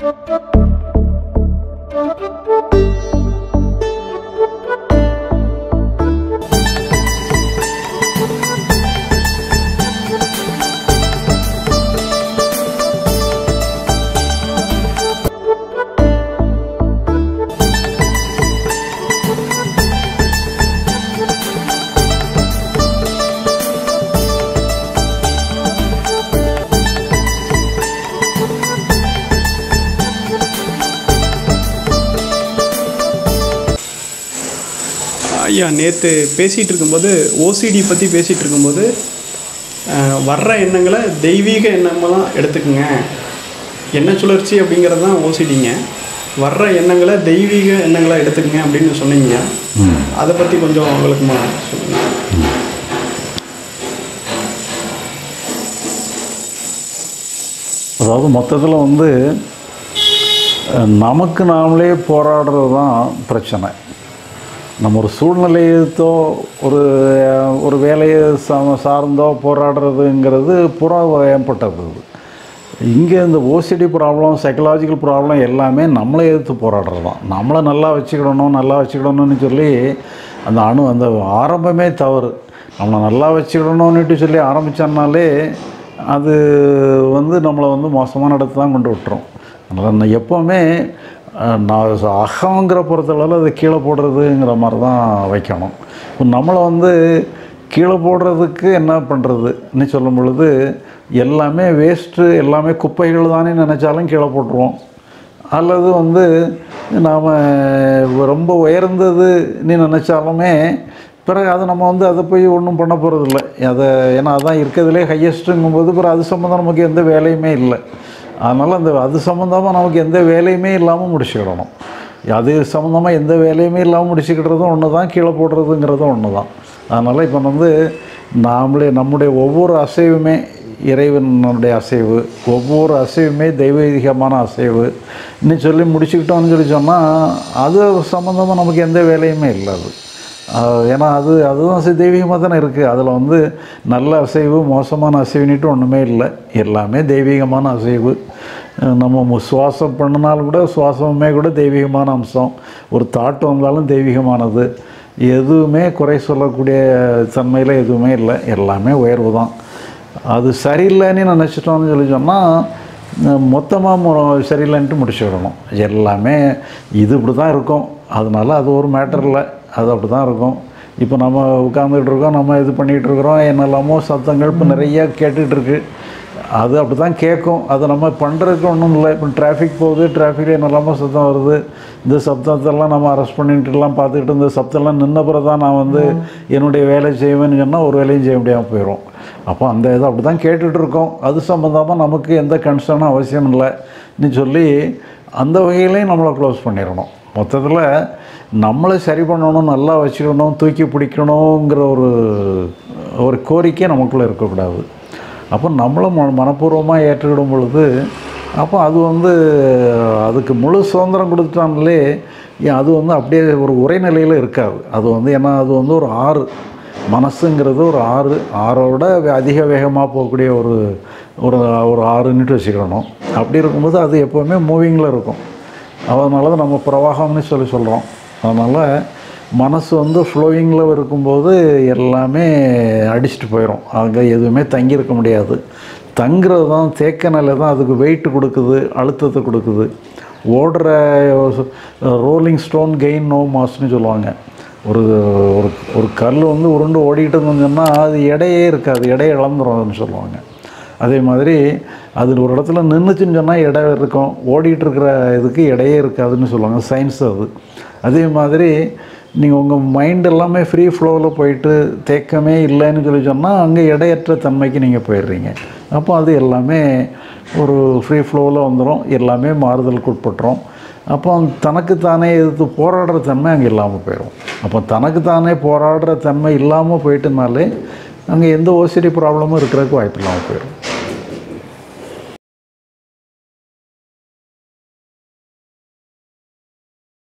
Thank you. ஐயா நேற்று பேசிகிட்டு இருக்கும்போது ஓசிடி பற்றி பேசிகிட்டு இருக்கும்போது வர்ற எண்ணங்களை தெய்வீக எண்ணமெல்லாம் எடுத்துக்கோங்க. எண்ண சுழற்சி அப்படிங்கிறது தான் ஓசிடிங்க வர்ற எண்ணங்களை தெய்வீக எண்ணங்களை எடுத்துக்கங்க அப்படின்னு சொன்னீங்க. அதை பற்றி கொஞ்சம் உங்களுக்கு சொல்லுங்கள் அதாவது மொத்தத்தில் வந்து நமக்கு நாமளே போராடுறது தான் பிரச்சனை. நம்ம ஒரு சூழ்நிலையத்தோ ஒரு ஒரு வேலையை சா- சார்ந்தோ போராடுறதுங்கிறது புற ஏற்பட்டது இங்கே இந்த ஓசிடி ப்ராப்ளம் சைக்கலாஜிக்கல் ப்ராப்ளம் எல்லாமே நம்மளை எதிர்த்து போராடுறது தான். நம்மளை நல்லா வச்சுக்கிடணும் நல்லா வச்சுக்கிடணும்னு சொல்லி அந்த அணு அந்த ஆரம்பமே தவறு. நம்மளை நல்லா வச்சுக்கிடணும்னுட்டு சொல்லி ஆரம்பித்தோம்னாலே அது வந்து நம்மளை வந்து மோசமான இடத்து தான் கொண்டு விட்டுரும். அதனால் நான் எப்போவுமே நான் அகங்கிற பொறுத்தளவில் அதை கீழே போடுறதுங்கிற மாதிரி தான் வைக்கணும். இப்போ நம்மளை வந்து கீழே போடுறதுக்கு என்ன பண்ணுறதுன்னு சொல்லும் பொழுது எல்லாமே வேஸ்ட்டு எல்லாமே குப்பைகள் தானே நினச்சாலும் கீழே போட்டுருவோம். அல்லது வந்து நாம் ரொம்ப உயர்ந்ததுன்னு நினச்சாலுமே பிறகு அதை நம்ம வந்து அதை போய் ஒன்றும் பண்ண போகிறதில்ல அதை ஏன்னா அதான் இருக்கிறதுலே ஹையஸ்ட்டுங்கும்போது பிறகு அது சம்மந்தம் நமக்கு எந்த வேலையுமே இல்லை. அதனால் அந்த அது சம்மந்தமாக நமக்கு எந்த வேலையுமே இல்லாமல் முடிச்சுக்கிடணும். அது சம்மந்தமாக எந்த வேலையுமே இல்லாமல் முடிச்சுக்கிட்டுறதும் ஒன்று தான் கீழே போடுறதுங்கிறதும் ஒன்று தான் அதனால் இப்போ வந்து நாமளே நம்முடைய ஒவ்வொரு அசைவுமே இறைவனுடைய அசைவு ஒவ்வொரு அசைவுமே தெய்வீகமான அசைவு. இன்னும் சொல்லி முடிச்சுக்கிட்டோம்னு சொல்லி சொன்னால் அது சம்மந்தமாக நமக்கு எந்த வேலையுமே இல்லை அது. ஏன்னா அது அதுதான் சி- தெய்வீகமாக தானே இருக்குது அதில் வந்து நல்ல அசைவு மோசமான அசைவுன்னுட்டு ஒன்றுமே இல்லை. எல்லாமே தெய்வீகமான அசைவு. நம்ம சுவாசம் பண்ணினாலும் கூட சுவாசமே கூட தெய்வீகமான அம்சம். ஒரு தாட் வந்தாலும் தெய்வீகமானது. எதுவுமே குறை சொல்லக்கூடிய தன்மையில் எதுவுமே இல்லை. எல்லாமே உயர்வு தான். அது சரியில்லைன்னு நினச்சிட்டோம்னு சொல்லி சொன்னால் மொத்தமாக சரியில்லைன்ட்டு முடிச்சுக்கிடணும் எல்லாமே இது இப்படி தான் இருக்கும். அதனால அது ஒரு மேட்டர் இல்லை. அது அப்படி தான் இருக்கும். இப்போ நம்ம உட்காந்துக்கிட்டு இருக்கோம் நம்ம இது பண்ணிகிட்டு இருக்கிறோம் என்னெல்லாமோ சத்தங்கள் இப்போ நிறைய கேட்டுட்டு இருக்கு அது அப்படி தான் கேட்கும். அது நம்ம பண்ணுறதுக்கு ஒன்றும் இல்லை. இப்போ டிராஃபிக் போகுது டிராஃபிக்கில் என்னெல்லாமோ சத்தம் வருது. இந்த சத்தத்தெல்லாம் நம்ம அரெஸ்ட் பண்ணிட்டுலாம் பார்த்துக்கிட்டு இந்த சத்தம்லாம் நின்ன பிறகு தான் நான் வந்து என்னுடைய வேலை செய்வேன்னு சொன்னால் ஒரு வேலையும் செய்ய முடியாமல் போயிடும் அப்போ அந்த இதை அப்படி தான் கேட்டுட்டு இருக்கோம் அது சம்மந்தமாக நமக்கு எந்த கன்சர்னும் அவசியம் இல்லைன்னு சொல்லி அந்த வகையிலையும் நம்மளை க்ளோஸ் பண்ணிடணும். மொத்தத்தில் நம்மளை சரி பண்ணணும் நல்லா வச்சுக்கணும் தூக்கி பிடிக்கணுங்கிற ஒரு ஒரு கோரிக்கை நமக்குள்ளே இருக்கக்கூடாது. அப்போ நம்மளும் மனப்பூர்வமாக ஏற்றுக்கிடும் பொழுது அப்போ அது வந்து அதுக்கு முழு சுதந்திரம் கொடுத்துட்டாங்களே அது வந்து அப்படியே ஒரு உரைநிலையில் இருக்காது. அது வந்து ஏன்னா அது வந்து ஒரு ஆறு மனசுங்கிறது ஒரு ஆறு ஆறோட அதிக வேகமாக போகக்கூடிய ஒரு ஒரு ஒரு ஆறுன்னுட்டு வச்சுக்கணும். அப்படி இருக்கும்போது அது எப்போவுமே மூவிங்கில் இருக்கும். அதனால தான் நம்ம பிரவாகம்னு சொல்லி சொல்கிறோம் அதனால் மனசு வந்து ஃப்ளோயிங்கில் இருக்கும்போது எல்லாமே அடிச்சுட்டு போயிடும் அங்கே எதுவுமே தங்கியிருக்க முடியாது. தங்குறது தான் தேக்க நிலை தான் அதுக்கு வெயிட் கொடுக்குது அழுத்தத்தை கொடுக்குது. ஓடுற ரோலிங் ஸ்டோன் கெயின் நோ மாஸ்ன்னு சொல்லுவாங்க. ஒரு ஒரு ஒரு கல் வந்து உருண்டு ஓடிக்கிட்டு இருந்தோம்னு அது எடையே இருக்காது எடையை இழந்துடும் சொல்லுவாங்க. அதே மாதிரி அதில் ஒரு இடத்துல நின்றுச்சுன்னு சொன்னால் இடம் இருக்கும். ஓடிட்டு இருக்கிற இதுக்கு இடையே இருக்காதுன்னு சொல்லுவாங்க. சயின்ஸ் அது. அதே மாதிரி நீங்கள் உங்கள் மைண்ட் எல்லாமே ஃப்ரீ ஃப்ளோவில் போயிட்டு தேக்கமே இல்லைன்னு சொல்லி சொன்னால் அங்கே இடையற்ற தன்மைக்கு நீங்கள் போயிடுறீங்க. அப்போ அது எல்லாமே ஒரு ஃப்ரீ ஃப்ளோவில் வந்துடும் எல்லாமே மாறுதலுக்கு உட்பட்டுரும். அப்போ தனக்கு தானே எதிர்த்து போராடுற தன்மை அங்கே இல்லாமல் போயிடும் அப்போ தனக்கு தானே போராடுற தன்மை இல்லாமல் போயிட்டுனாலே அங்கே எந்த ஓசிடி ப்ராப்ளமும் இருக்கிறதுக்கு வாய்ப்பு இல்லாமல் போயிடும்